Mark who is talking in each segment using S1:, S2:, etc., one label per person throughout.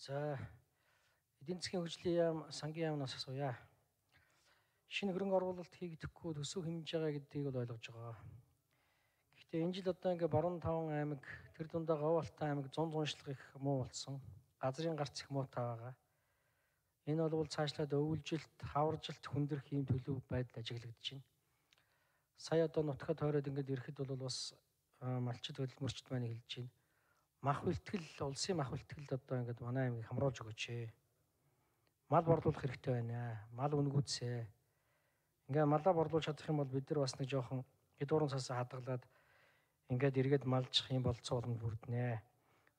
S1: За эдийн засгийн хөгжлийн яам сангийн яамнаас асууя. Шинэ хөрөнгө оруулалт хийгдэхгүй төсөв хэмжиж байгаа гэдгийг бол ойлгож байгаа. Гэхдээ энэ жил одоо ингээ Баруун таван аймаг тэр дундаа Говьалтай аймаг зун зуншлах их муу болсон. Газрын гарц их муутай байгаа. Энэ бол цаашлаад өвөлжилт, хаваржилт хүндрэх ийм төлөв байдал ажиглагдаж байна. Сая одоо нутгаа тойроод ингээд ирэхэд бол бас малчид хөдөлмөрчд маань хэлж байна мах бэлтгэл улсын мах бэлтгэлд одоо ингээд манай аймгийг хамруулж өгөөч. Мал борлуулах хэрэгтэй байна. Мал үнгүүдсээ. Ингээ малаа борлуулж чадах юм бол бид нар бас нэг жоохон хэдууран цасаа хадгалаад ингээд эргээд малжих юм болцоо болно бүрднэ.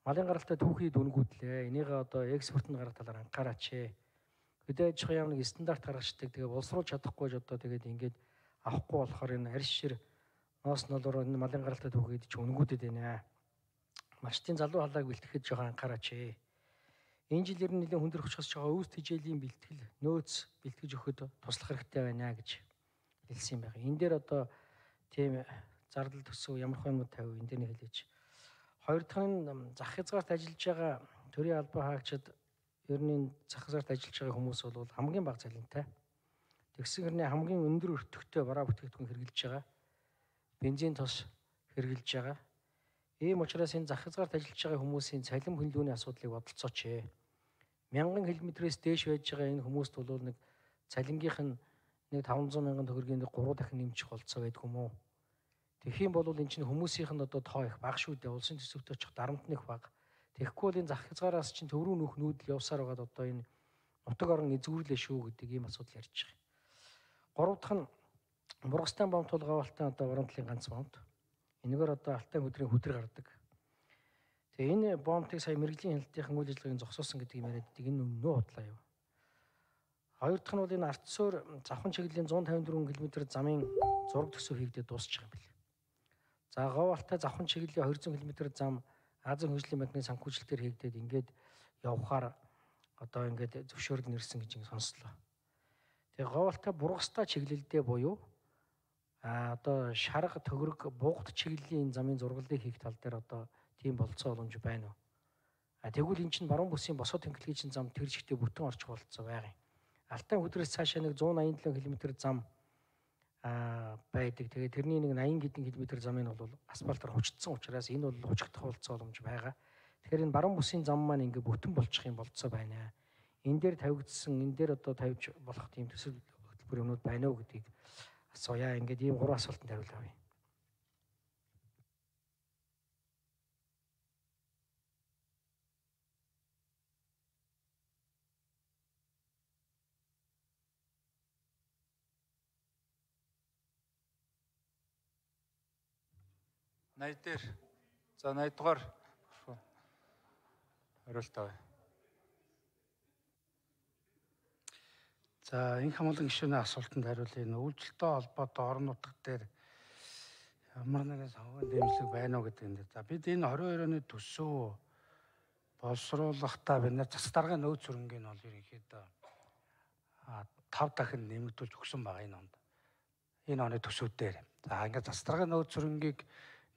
S1: Малын гаралтай түүхий дүнгүүдлээ. Энийг одоо экспортын гарах талаар анхаараач. Хөдөө аж ахуйн яамны стандарт гаргацдаг. Тэгээ боловсруулж чадахгүй ч одоо тэгээд ингээд авахгүй болохоор энэ арьс шир ноос нолоор энэ малын гаралтай түүхийд ч үнгүүдэд байна Маштын залуу халааг бэлтгэхэд жоохон анхаараач. Энэ жилээр нь нэлээд хүндрэх учраас жоохон өвс тижээлийн бэлтгэл нөөц бэлтгэж өгөхөд туслах хэрэгтэй байна гэж хэлсэн юм байна. Энэ дээр одоо тийм зардал төсөв ямар юмуд тавив энэ дээр хэлээч. Хоёр дахь нь зах хязгаарт ажиллаж байгаа төрийн албан хаагчид ерний зах хязгаарт ажиллаж байгаа хүмүүс бол хамгийн бага цалинтай. Тэгсэн хэрнээ хамгийн өндөр өртөгтэй бараа бүтээгдэхүүн хэрэгжилж байгаа. Бензин тос хэрэгжилж байгаа Ийм учраас энэ зах хязгаарт ажиллаж байгаа хүмүүсийн цалин хөндлөөний асуудлыг бодолцооч ээ. Мянган километрээс дээш байж байгаа энэ хүмүүст бол нэг цалингийнх нь нэг 500 мянган төгрөгийн 3 дахин нэмчих болцоо байдаг юм уу? Тэгэх юм бол эн чинь хүмүүсийнх нь одоо тоо их бага шүү дээ. Улсын төсөвтөө очих дарамт нэг бага. Тэгэхгүй бол энэ зах хязгаараас чинь төв рүү нөх нүүдэл явсаар байгаад одоо энэ нутаг орон эзгүүрлээ шүү гэдэг ийм асуудал ярьж байгаа. Гурав дахь нь Бургастан бомт тулгаавалтай одоо урамтлын ганц бомт. Энэгээр одоо алтай өдрийн хөдөр гардаг. Тэгээ энэ бомбыг сая мэрэгжлийн хяналтынхан үйл ажиллагааг зогсоосон гэдэг юм яриад байдаг. Энэ үннөө бодлоо юу. Хоёр дахь нь бол энэ артсуур завхан чиглэлийн 154 км замын зураг төсөв хийгдээд дуусчих юм бэл. За гов алтай завхан чиглэлийн 200 км зам Азийн хөгжлийн банкны санхүүжилтээр хийгдээд ингээд явхаар одоо ингээд зөвшөөрөл нэрсэн гэж сонслоо. Тэгээ гов алтай бургастай чиглэлдээ буюу а одоо шарга төгрөг бугт чиглэлийн замын зургалыг хийх тал дээр одоо тийм болцоо боломж байна уу? А тэгвэл эн чинь баруун бүсийн босоо тэнхлэгийн зам тэр жигтэй бүтэн орчих болцоо байгаа юм. Алтай хөдрөөс цаашаа нэг 187 км зам а байдаг. Тэгээ тэрний нэг 80 хэдэн км замыг бол асфальтаар хучдсан учраас энэ бол хучигдах болцоо боломж байгаа. Тэгэхээр энэ баруун бүсийн зам маань ингээ бүтэн болчих юм болцоо байна. Энэ дээр тавигдсан, энэ дээр одоо тавьж болох тийм төсөл хөтөлбөр юмнууд байна уу гэдгийг асууя. Ингээд ийм гурван асуултанд хариулт авъя.
S2: Найд дээр. За 80 дугаар хариулт авъя.
S3: За энэ хамгаалан гишүүний асуултанд хариулъя. Үйлчлэлтэй холбоотой орон нутаг дээр ямар нэгэн санхүүгийн дэмжлэг байна уу гэдэг энэ. За бид энэ 22 оны төсөө боловсруулахдаа бид нар цас дарга нөөц хөрөнгөний бол ерөнхийдөө 5 дахин нэмэгдүүлж өгсөн байгаа энэ онд. Энэ оны төсөвдөр. За ингээд цас дарга нөөц хөрөнгийг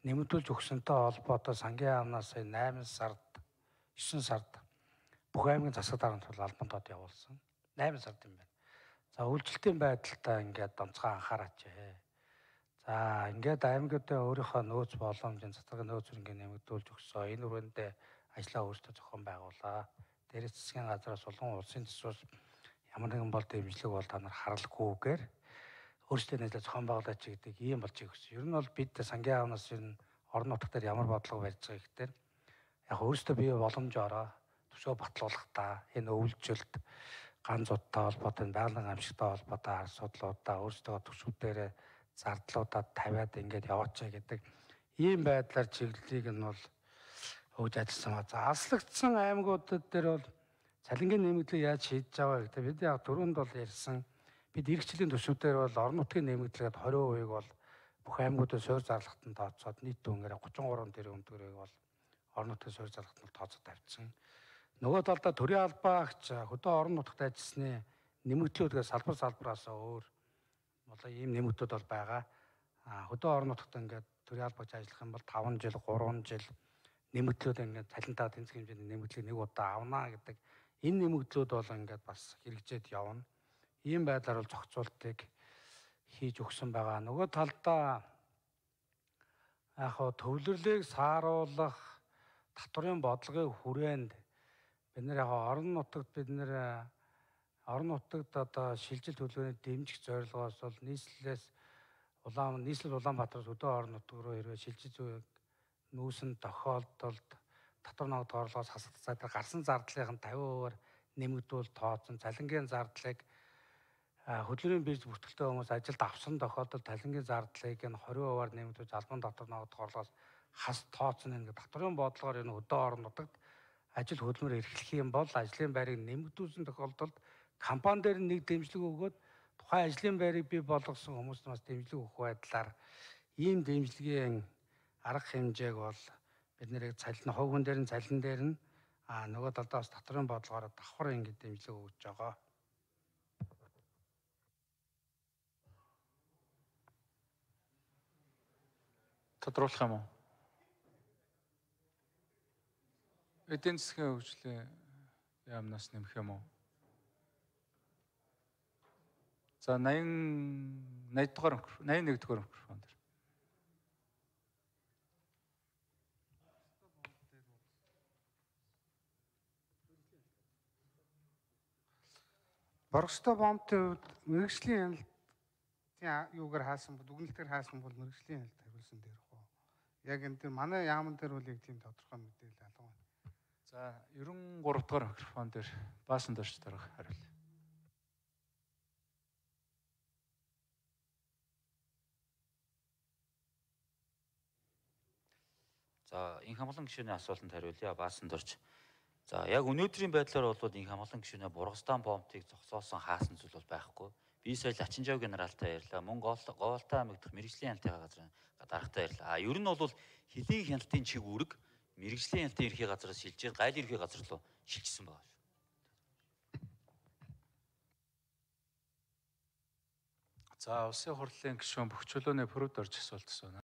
S3: нэмэгдүүлж өгсөнтэй холбоотой сангийн яамнаас 8 сард 9 сард бүх аймгийн засаг дарганд бол албан тод явуулсан. 8 сард юм байна. За үйлчлэлтийн байдалтай ингээд онцгой анхаараач. За ингээд аймагуудаа өөрийнхөө нөөц боломжийн цацраг нөөц хөрөнгө нэмэгдүүлж өгсөн. Энэ үргэндээ ажлаа өөрсдөө зохион байгуулаа. Дээрээс засгийн газраас болон улсын төсвөөс ямар нэгэн бол дэмжлэг бол та нар харалгүйгээр өөрсдөө нэзлээ зохион байгуулаач гэдэг ийм болж өгсөн. Ер нь бол бид сангийн аавнаас энэ орон нутгад ямар бодлого барьж байгаа гэхээр яг өөрсдөө бие боломж ороо төсөө батлуулах та энэ өвлжилт ганц удаа холбоотой байгалийн амжилттай холбоотой асуудлуудаа өөрсдөө төсвүүдээр зардлуудад тавиад ингээд яваачаа гэдэг ийм байдлаар чиглэлийг нь бол хөөж ажилласан ба. За алслагдсан аймагуудад дээр бол цалингийн нэмэгдлийг яаж шийдэж байгаа гэдэг бид яг дөрөнд бол ярьсан. Бид эрхчлэлийн төсвүүдээр бол орон нутгийн нэмэгдлгээд 20% бол бүх аймагуудад суур зарлагт нь тооцоод нийт үнээр 33 тэрбум төгрөгийг бол орон нутгийн суур зарлагт нь тооцоод тавьсан. Нөгөө талдаа төрийн албаагч хөдөө орон нутагт ажилласны нэмэгдлүүдээс салбар салбараас өөр болоо ийм нэмэгдүүд бол байгаа. А хөдөө орон нутагт ингээд төрийн албаагч ажиллах юм бол 5 жил, 3 жил нэмэгдлүүд ингээд цалинтаа тэнцэх хэмжээний нэмэгдлийг нэг удаа авна гэдэг энэ нэмэгдлүүд бол ингээд бас хэрэгжээд явна. Ийм байдлаар бол зохицуултыг хийж өгсөн байгаа. Нөгөө талдаа яг хоо төвлөрлийг сааруулах татврын бодлогын хүрээнд бид нэр яг орон нутагт бид нэр орон нутагт одоо шилжилт төлөвлөгөөний дэмжих зорилгоос бол нийслэлээс улаан нийслэл Улаанбаатараас өдөө орон нутаг руу хэрвээ шилжилт зүйг нүүсэн тохиолдолд татвар ногд орлогоос хасах цаадаар гарсан зардлын 50%-аар нэмэгдүүл тооцсон. Цалингийн зардлыг хөдөлмөрийн бирж бүртгэлтэй хүмүүс ажилд авсан тохиолдолд цалингийн зардлыг нь 20%-аар нэмэгдүүлж албан татвар ногд орлогоос хас тооцсон нэг татварын бодлогоор энэ өдөө орон нутагт ажил хөдөлмөр эрхлэх юм бол ажлын байрыг нэмэгдүүлсэн тохиолдолд компани дээр нэг дэмжлэг өгөөд тухайн ажлын байрыг бий болгосон хүмүүст бас дэмжлэг өгөх байдлаар ийм дэмжлэгийн арга хэмжээг бол бид нэрийг цалин хов хүн дээр нь цалин дээр нь а нөгөө талдаа бас татрын бодлогоор давхар ингэ дэмжлэг өгч байгаа.
S2: Тодруулах юм уу? Эдийн засгийн хөгжлийн яамнаас нэмэх юм уу? За 80 80 дугаар 81 дугаар микрофон дээр.
S4: Боргостой бомбын хувьд мэрэгжлийн хяналтын юугаар хаасан бол дүгнэлтээр хаасан бол мэрэгжлийн хяналт хариулсан дээр хоо. Яг энэ дээр манай яамн дээр бол яг тийм тодорхой мэдээлэл.
S2: За 93 дугаар микрофон дээр баасан дорч дарга хариул.
S5: За энэ хамглан гишүүний асуултанд хариулъя. Баасан дурч. За яг өнөөдрийн байдлаар бол энэ хамглан гишүүнээ Бургастан бомбтыг зогсоосон хаасан зүйл бол байхгүй. Би сая Лачинжав генералтай ярьлаа. Мөн Голтой аймаг дахь мэрэгжлийн хяналтын газрын даргатай ярьлаа. А ер нь бол хэлийн хяналтын чиг үүрэг мэрэгжлийн хяналтын ерхий газраас шилжээд гайл ерхий газар руу шилжсэн байна.
S2: За улсын хурлын гишүүн бүх чөлөөний пүрэвд орж асуулт асууна.